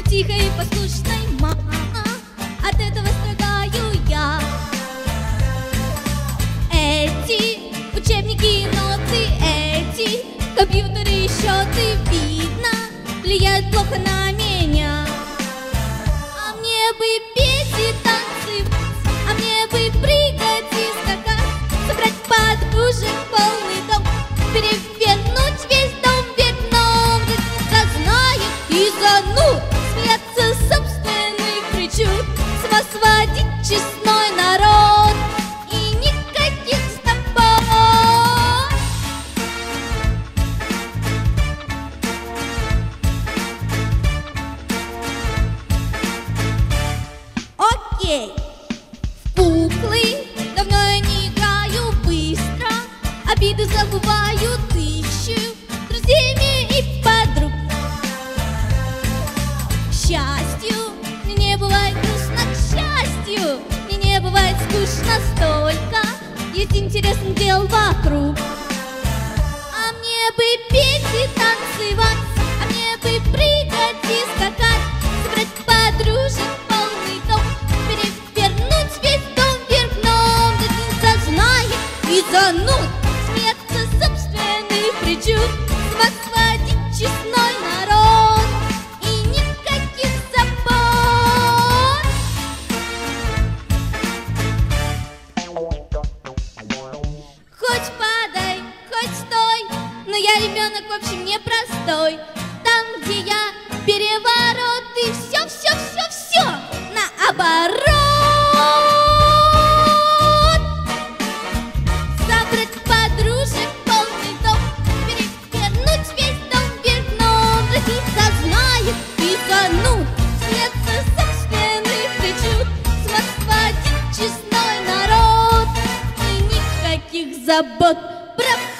Тихой и послушной мама От этого Окей, в куклы давно я не играю быстро Обиды забываю, ищу друзьями и подруг. Счастью, мне не бывает грустно, к счастью Мне не бывает скучно столько Есть интересных дел вокруг. А мне бы петь и танцевать зануд Смеяться собственных причуд. С вас честной народ. И никаких забот. Хоть падай, хоть стой, но я ребенок, в общем, непростой. Сводить честной